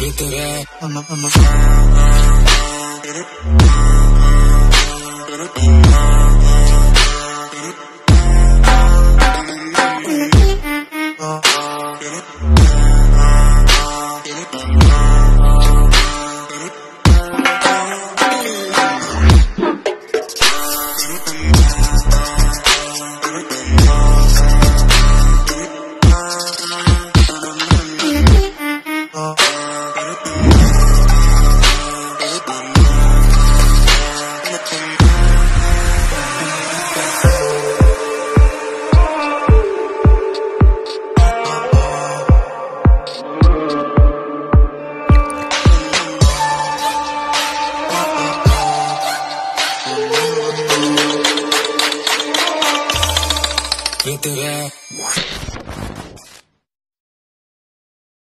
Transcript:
Get it up. I'm a, I'm a, Bitter Bitter